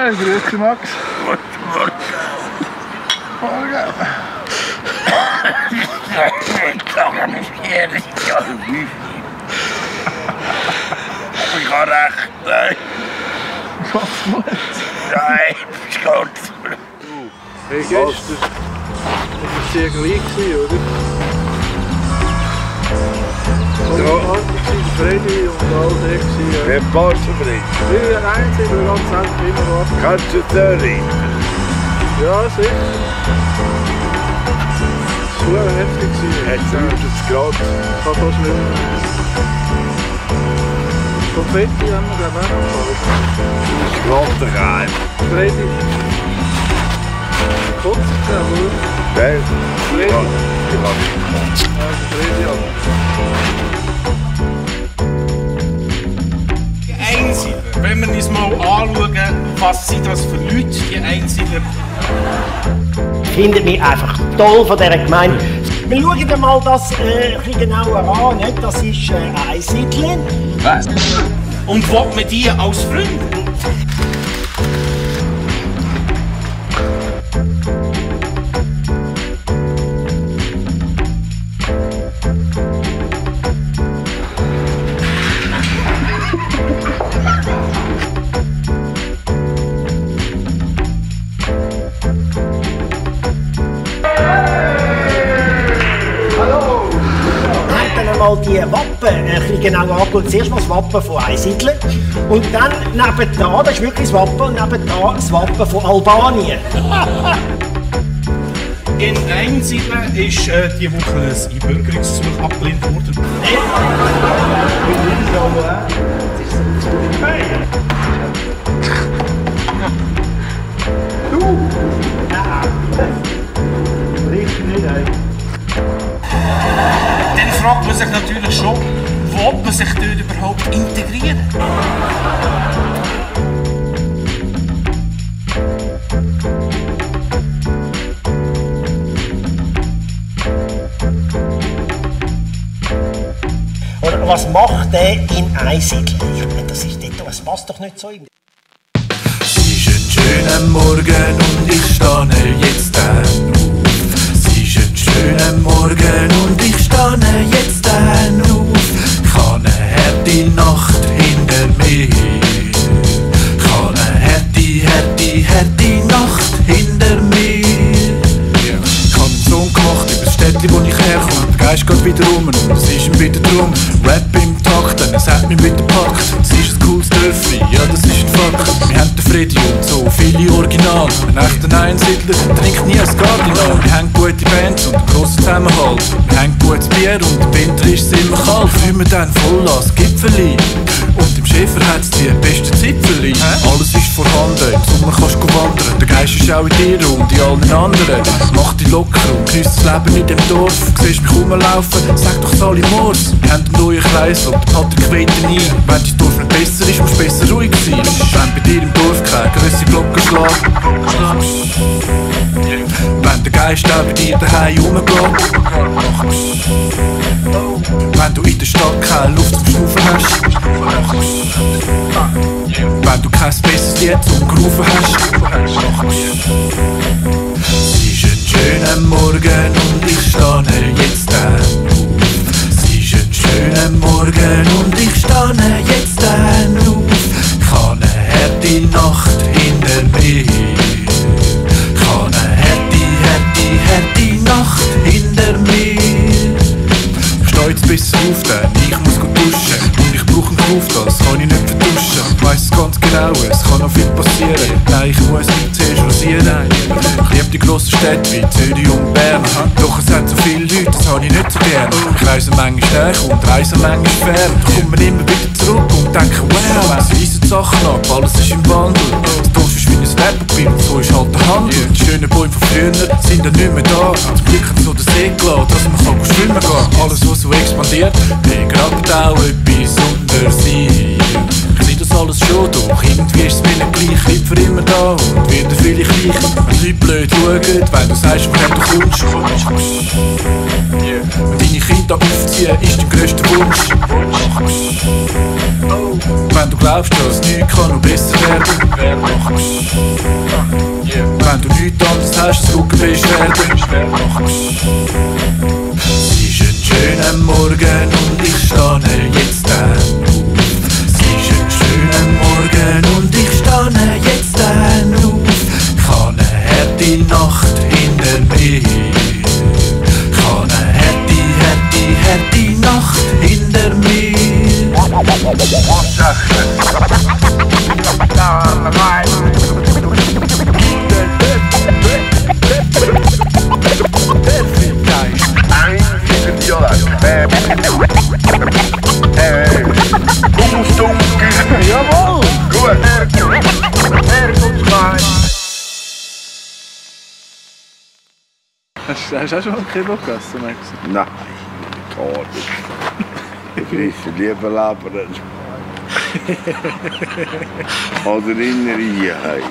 Hey, grüezi Max. Morgen. Ich habe recht, nein. Was muss? Nein, ist gut. Hey, gestern. Das war sehr gleich, gewesen, oder? Und Ja. ja. der Freddy und all der gewesen, ja. Wer passt du mir? Wir allein sind wir ganz selten immer warten. Kannst du Zürich? Ja, sicher. Das war heftig. gewesen. Hat es gerade. Ich kann fast nicht mehr. Konfetti haben wir glaube ich auch noch gehabt. Es ist gerade daheim. Freddy. Kotzt was sind das für Leute, die Einsiedler? findet mich einfach toll von dieser Gemeinde. Wir schauen mal das äh, ein bisschen genauer an. Nicht? Das ist äh, ein Siedlung. Und will man die als Freunde? Einmal die Wappen ein bisschen genauer angeschaut. Zuerst mal das Wappen von Einsiedeln. Und dann nebenan, das ist wirklich das Wappen, und nebenan das Wappen von Albanien. In Einsiedeln ist äh, die Woche ein Einbürgerungsgesuch abgelehnt worden. Dann fragt man sich natürlich schon, wo man sich dort überhaupt integrieren? Oder was macht der in Einsiedeln? Ich meine, das, ist dort, das passt doch nicht so. in- Es ist ein schöner Morgen und ich stehe harte, harte, harte Nacht hinter mir. Ich habe einen Song gemacht über das Städtchen, wo ich herkomme. Der Geist geht wieder rum und es ist ihm wieder drum. Rap im Takt, denn es hat mich wieder gepackt. Es ist ein cooles Dörfli, ja das ist ein Fakt. Wir haben den Freddy und so viele Original. Ein echter Einsiedler trinkt nie als Kardinal. Wir haben gute Bands und einen grossen Zusammenhalt. Wir haben gutes Bier und im Winter ist es immer kalt. Fühlen wir dann voll als Gipfeli. Ist auch in dir und in allen anderen. Mach dich locker und genieß das Leben in dem Dorf. Siehst mich rumlaufen, sag doch Sali Mors. Wir haben einen neuen Kreis und Patrick weht nie. Wenn dein Dorf nicht besser ist, musst du besser ruhig sein. Wenn bei dir im Dorf keine grösse Glocke schlägt. Wenn der Geist auch bei dir daheim rumgeht. Wenn du in der Stadt keine Lied zum Gerufen hast. Es ist ein schöner Morgen und ich stehe jetzt auf. Es ist ein schöner Morgen und ich stehe jetzt Ich stehe jetzt besser auf, denn ich muss gut duschen. Und ich brauche einen Kauf, das kann ich nicht vertuschen. Ich weiss es ganz genau, es kann noch viel passieren. Nein, ich muss mich zuerst rasieren. Ich liebe die grossen Städte wie Zürich und Bern. Doch es hat so viele Leute, das habe ich nicht so gern. Ich reise manchmal näher und reise manchmal fern. Doch komme immer wieder zurück und denke, wow, es reisen die Sachen ab, alles ist im Wandel. Das Dorf ist wie ein und so ist halt der Handel. Die schönen Bäume von früher sind dann nicht mehr da. Zum Glück hat so den See gelassen, dass man. Alles, was expandiert, begrabt auch etwas unter sich. Ich sehe das alles schon, doch irgendwie ist es mir nicht gleich. Ich bin für immer da und werde vielleicht gleich. Wenn Leute blöd schauen, wenn du sagst, woher du kommst. Wenn deine Kinder aufziehen, ist dein grösster Wunsch. Wenn du glaubst, dass nichts kann noch besser werden. Wenn du nichts anderes hast, zu Rückenbeschwerden, mach schöner Morgen und ich stehe jetzt auf. Es ist ein schöner Morgen und ich stehe jetzt auf. Ich habe eine harte Nacht hinter mir. Ich habe eine harte, harte, harte Nacht hinter mir. Einziger Hast, hast du auch schon mal Kilo gegessen, Max? Nein, gar nicht. Ich esse lieber Leber. oder innere Hai.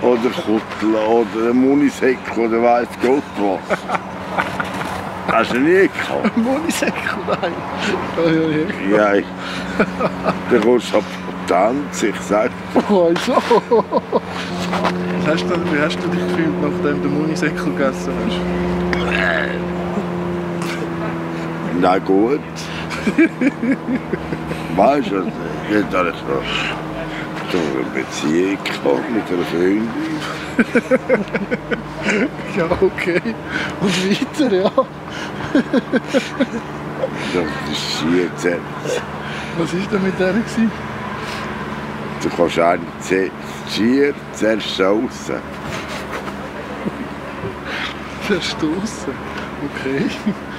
oder Kuttel oder Munisäck oder weiss Gott was. Hast du nie gehabt? Nein. Ja, ja. Dann kommst du Potenz, ich sag Oh, so. Was hast du, wie hast du dich gefühlt, nachdem du Monisäckel gegessen hast? Na gut. weißt du, jetzt habe ich so, so eine Beziehung gehabt mit einer Freundin. Ja, okay. Und weiter, ja. Das ist jetzt. Was war denn mit der? Gewesen? Du kannst eigentlich zuerst Skier zuerst. Verstoßen. Okay.